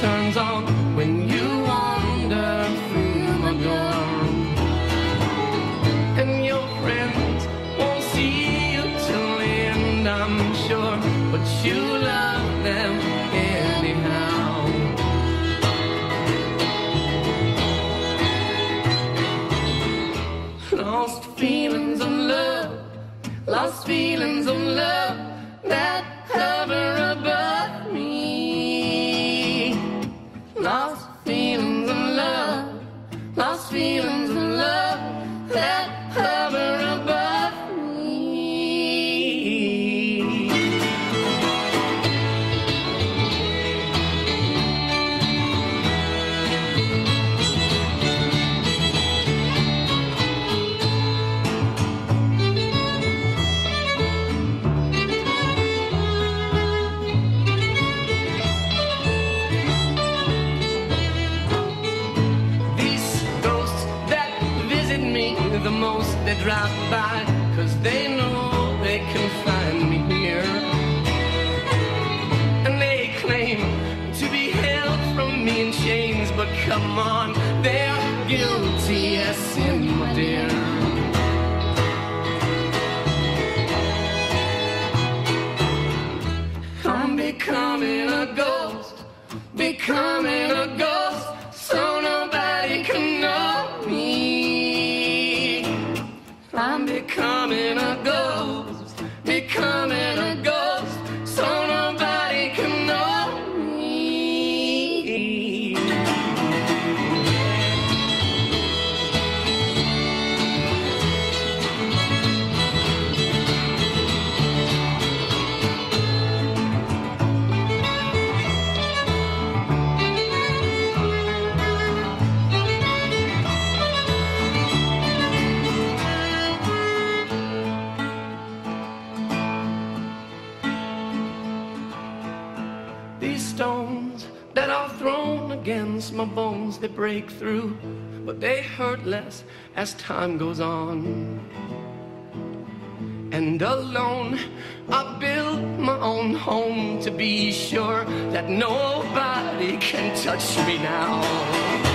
turns on when you wander through my door. And your friends won't see you till the end, I'm sure, but you love them anyhow. Lost feelings of love, lost feelings of love. That They drive by cause they know they can find me here. And they claim to be held from me in chains, but come on, they're guilty as sin, my dear. I'm becoming a ghost, becoming a ghost, becoming a stones that are thrown against my bones, they break through, but they hurt less as time goes on. And alone, I build my own home to be sure that nobody can touch me now.